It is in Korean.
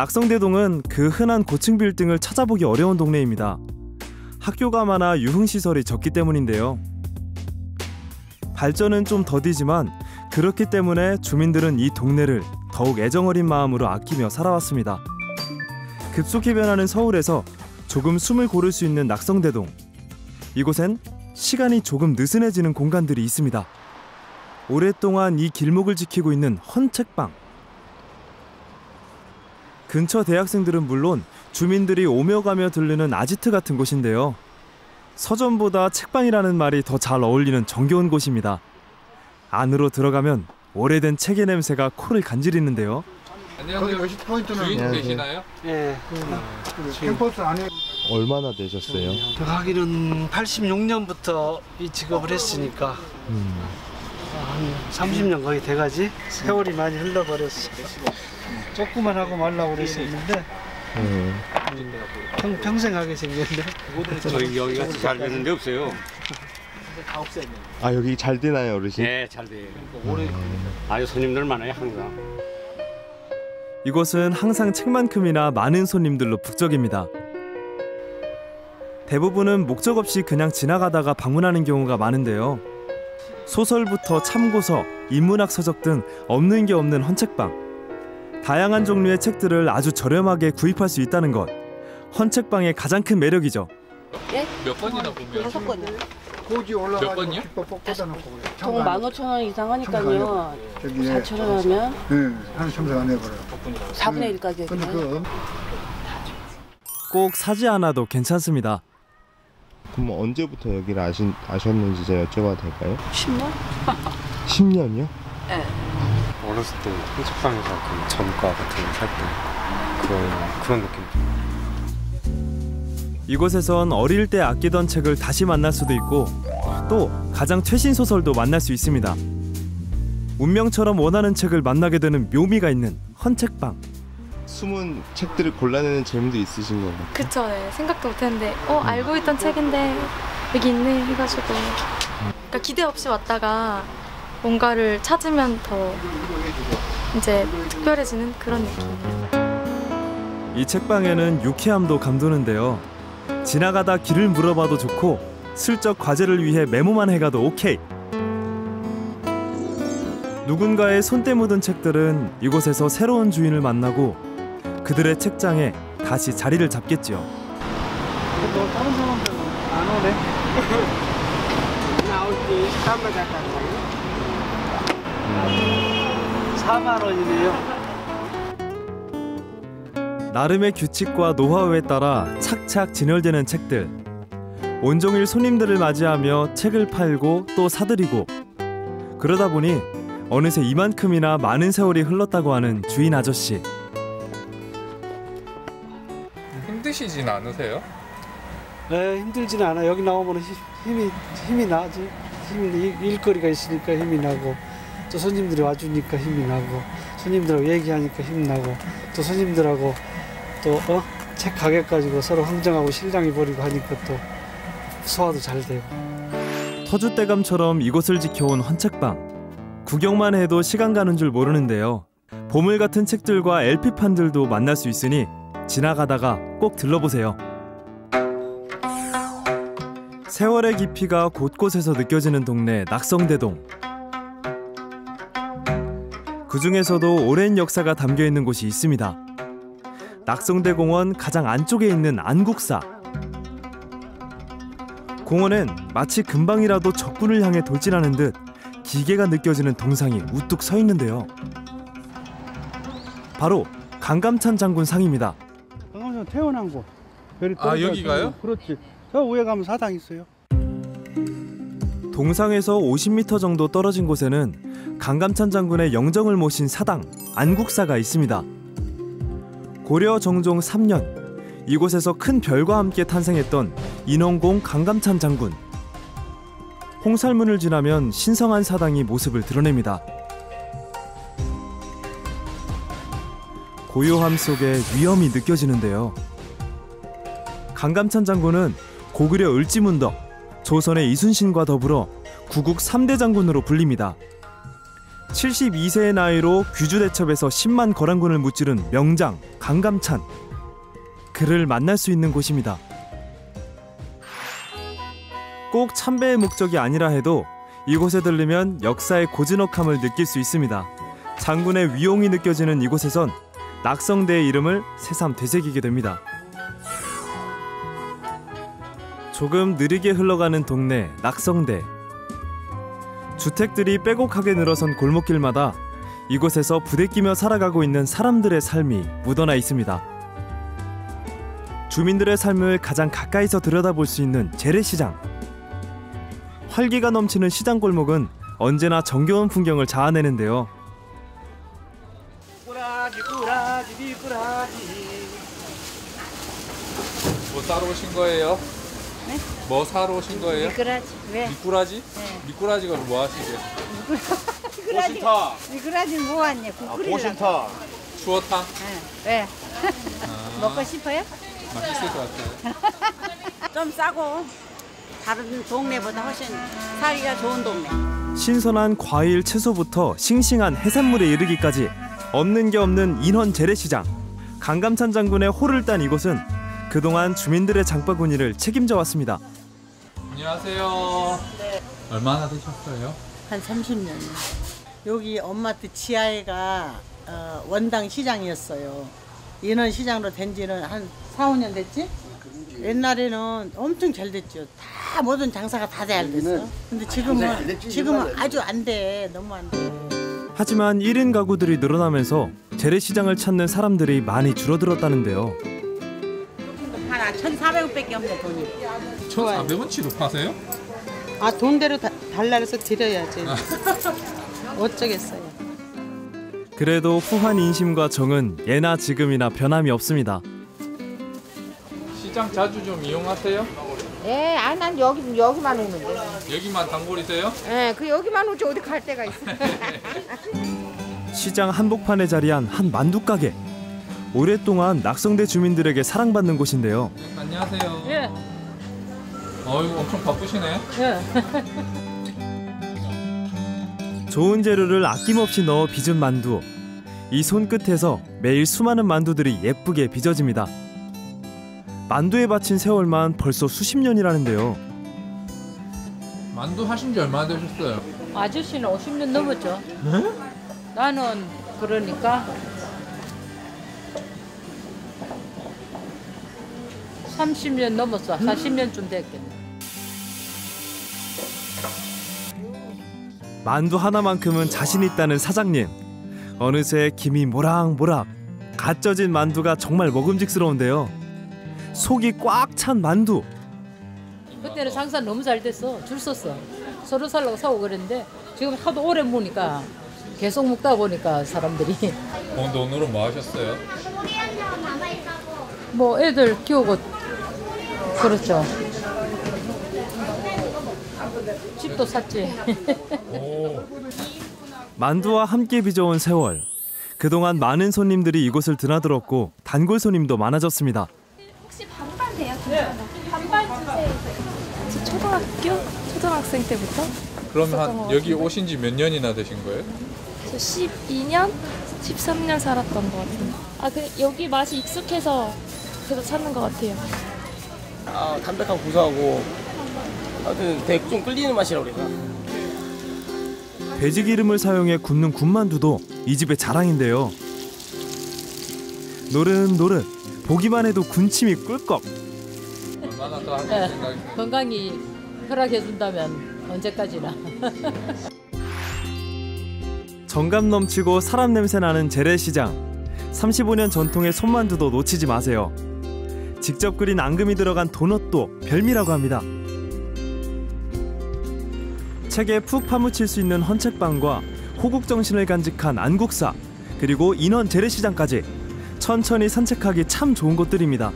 낙성대동은 그 흔한 고층 빌딩을 찾아보기 어려운 동네입니다. 학교가 많아 유흥시설이 적기 때문인데요. 발전은 좀 더디지만 그렇기 때문에 주민들은 이 동네를 더욱 애정어린 마음으로 아끼며 살아왔습니다. 급속히 변하는 서울에서 조금 숨을 고를 수 있는 낙성대동. 이곳엔 시간이 조금 느슨해지는 공간들이 있습니다. 오랫동안 이 길목을 지키고 있는 헌책방. 근처 대학생들은 물론 주민들이 오며 가며 들르는 아지트 같은 곳인데요. 서점보다 책방이라는 말이 더 잘 어울리는 정겨운 곳입니다. 안으로 들어가면 오래된 책의 냄새가 코를 간지리는데요. 안녕하세요. 주인 안녕하세요. 되시나요? 예. 그 캠퍼스 안에 얼마나 되셨어요? 하기는 86년부터 이 직업을 했으니까 한 30년 거의 돼가지 세월이 많이 흘러버렸어. 조금만 하고 말라고 그랬었는데 네. 평, 평생 하게 생겼네. 저희 여기가 잘 되는 데 없어요. 아 여기 잘 되나요 어르신? 네, 잘 돼요. 아주 손님들 많아요, 항상. 이곳은 항상 책만큼이나 많은 손님들로 북적입니다. 대부분은 목적 없이 그냥 지나가다가 방문하는 경우가 많은데요. 소설부터 참고서, 인문학 서적 등 없는 게 없는 헌책방. 다양한 종류의 책들을 아주 저렴하게 구입할 수 있다는 것. 헌책방의 가장 큰 매력이죠. 몇 번이나 보면 다섯 건이요. 고지 올라가지고 번이요? 기껏 뻑 꽂아놓고 그래. 총 15,000원 이상 하니까요. 저기 4,000원 하면 네, 하나 첨삭 안 해버려. 4분의 1 근데 가격이네. 그꼭 사지 않아도 괜찮습니다. 그럼 언제부터 여기를 아신, 아셨는지 제가 여쭤봐도 될까요? 10년? 10년이요? 어렸을 때 한식방에서 그 전과 같은 거 살 때 그런 그런 느낌. 이곳에선 어릴 때 아끼던 책을 다시 만날 수도 있고 또 가장 최신 소설도 만날 수 있습니다. 운명처럼 원하는 책을 만나게 되는 묘미가 있는 헌책방. 숨은 책들을 골라내는 재미도 있으신 것 같아요. 그쵸, 네. 생각도 못했는데, 어, 알고 있던 책인데, 여기 있네, 해가지고. 그러니까 기대 없이 왔다가 뭔가를 찾으면 더 이제 특별해지는 그런 느낌. 이 책방에는 유쾌함도 감도는데요. 지나가다 길을 물어봐도 좋고 슬쩍 과제를 위해 메모만 해가도 오케이. 누군가의 손때 묻은 책들은 이곳에서 새로운 주인을 만나고 그들의 책장에 다시 자리를 잡겠지요. 너 다른 사람들은 안 오네. 나올지 3만 음. 4만 원이네요. 나름의 규칙과 노하우에 따라 착착 진열되는 책들. 온종일 손님들을 맞이하며 책을 팔고 또 사들이고 그러다 보니 어느새 이만큼이나 많은 세월이 흘렀다고 하는 주인 아저씨. 힘드시진 않으세요? 네, 힘들지는 않아. 여기 나오면 힘- 힘이 힘이 나지. 힘이 일- 일거리가 있으니까 힘이 나고 또 손님들이 와주니까 힘이 나고 손님들하고 얘기하니까 힘 나고 또 손님들하고 또 어? 책 가격 가지고 서로 흥정하고 실랑이 벌이고 하니까 또 소화도 잘 되고. 터줏대감처럼 이곳을 지켜온 헌책방. 구경만 해도 시간 가는 줄 모르는데요. 보물 같은 책들과 LP판들도 만날 수 있으니 지나가다가 꼭 들러보세요. 세월의 깊이가 곳곳에서 느껴지는 동네 낙성대동. 그 중에서도 오랜 역사가 담겨 있는 곳이 있습니다. 낙성대 공원 가장 안쪽에 있는 안국사. 공원엔 마치 금방이라도 적군을 향해 돌진하는 듯 기계가 느껴지는 동상이 우뚝 서 있는데요. 바로 강감찬 장군 상입니다. 방금 태어난 곳. 별이 아. 여기가요? 그렇지. 저 위에 가면 사당 있어요. 동상에서 50m 정도 떨어진 곳에는 강감찬 장군의 영정을 모신 사당 안국사가 있습니다. 고려 정종 3년 이곳에서 큰 별과 함께 탄생했던 인원공 강감찬 장군. 홍살문을 지나면 신성한 사당이 모습을 드러냅니다. 고요함 속에 위험이 느껴지는데요. 강감찬 장군은 고구려 을지문덕, 조선의 이순신과 더불어 구국 3대 장군으로 불립니다. 72세의 나이로 귀주대첩에서 10만 거란군을 무찌른 명장 강감찬. 그를 만날 수 있는 곳입니다. 꼭 참배의 목적이 아니라 해도 이곳에 들르면 역사의 고즈넉함을 느낄 수 있습니다. 장군의 위용이 느껴지는 이곳에선 낙성대의 이름을 새삼 되새기게 됩니다. 조금 느리게 흘러가는 동네 낙성대. 주택들이 빼곡하게 늘어선 골목길마다 이곳에서 부대끼며 살아가고 있는 사람들의 삶이 묻어나 있습니다. 주민들의 삶을 가장 가까이서 들여다볼 수 있는 재래시장. 활기가 넘치는 시장 골목은 언제나 정겨운 풍경을 자아내는데요. 꾸라지 미꾸라지 뭐 사러 오신 거예요? 네? 뭐 사러 오신 거예요? 미꾸라지 왜? 미꾸라지? 네. 미꾸라지가 뭐 하시게? 미꾸라지 미꾸라지 뭐 왔냐? 국 끓이려고. 추어탕? 네. 왜? 아, 먹고 싶어요? 맛있을 것 같아요. 좀 싸고 다른 동네보다 훨씬 살기가 좋은 동네. 신선한 과일, 채소부터 싱싱한 해산물에 이르기까지 없는 게 없는 인헌 재래시장. 강감찬 장군의 호를 딴 이곳은 그동안 주민들의 장바구니를 책임져 왔습니다. 안녕하세요. 얼마나 되셨어요? 한 30년. 여기 엄마트 지하에가 어, 원당 시장이었어요. 인원 시장으로 된 지는 한 4, 5년 됐지? 옛날에는 엄청 잘 됐죠. 다 모든 장사가 다 잘 됐어. 근데 지금은 지금은 아주 안 돼. 너무 안 돼. 하지만 1인 가구들이 늘어나면서 재래시장을 찾는 사람들이 많이 줄어들었다는데요. 한 1,400원밖에 없네 돈이. 1,400원치로 파세요? 아 돈대로 다, 달라 그래서 드려야지. 어쩌겠어요. 그래도 후한 인심과 정은 예나 지금이나 변함이 없습니다. 시장 자주 좀 이용하세요? 예, 아, 난 여기 여기만 오는데. 여기만 단골이세요? 예, 그 여기만 오지 어디 갈 데가 있어. 시장 한복판에 자리한 한 만두 가게. 오랫동안 낙성대 주민들에게 사랑받는 곳인데요. 안녕하세요. 예. 어이구 엄청 바쁘시네. 좋은 재료를 아낌없이 넣어 빚은 만두. 이 손끝에서 매일 수많은 만두들이 예쁘게 빚어집니다. 만두에 바친 세월만 벌써 수십 년이라는데요. 만두 하신 지 얼마나 되셨어요? 아저씨는 50년 넘었죠. 나는 그러니까 30년 넘었어. 40년쯤 됐겠네. 만두 하나만큼은 자신 있다는 사장님. 어느새 김이 모락모락. 갓 쪄진 만두가 정말 먹음직스러운데요. 속이 꽉 찬 만두. 그때는 장사 너무 잘 됐어. 줄 섰어. 서로 살라고 사고 그랬는데 지금 하도 오래 먹으니까 계속 먹다 보니까 사람들이 번 돈으로 뭐 하셨어요? 뭐 애들 키우고 그렇죠. 집도 샀지. 오. 만두와 함께 빚어온 세월. 그동안 많은 손님들이 이곳을 드나들었고 단골 손님도 많아졌습니다. 혹시 반반 돼요? 반반 주세요. 저 초등학교 초등학생 때부터 그러면 한 여기 오신 지 몇 년이나 되신 거예요? 저 12년, 13년 살았던 것 같아요. 아, 그 여기 맛이 익숙해서 계속 찾는 것 같아요. 아, 담백하고 고소하고 하여튼 되게 좀 끌리는 맛이라고 그래나 돼지 기름을 사용해 굽는 군만두도 이 집의 자랑인데요. 노릇노릇 보기만 해도 군침이 꿀꺽. 얼마나 더 하실 네. 생각이세요? 건강이 허락해 준다면 언제까지나. 정감 넘치고 사람 냄새 나는 재래시장. 35년 전통의 손만두도 놓치지 마세요. 직접 끓인 앙금이 들어간 도넛도 별미라고 합니다. 책에 푹 파묻힐 수 있는 헌책방과 호국 정신을 간직한 안국사 그리고 인원 재래시장까지 천천히 산책하기 참 좋은 곳들입니다.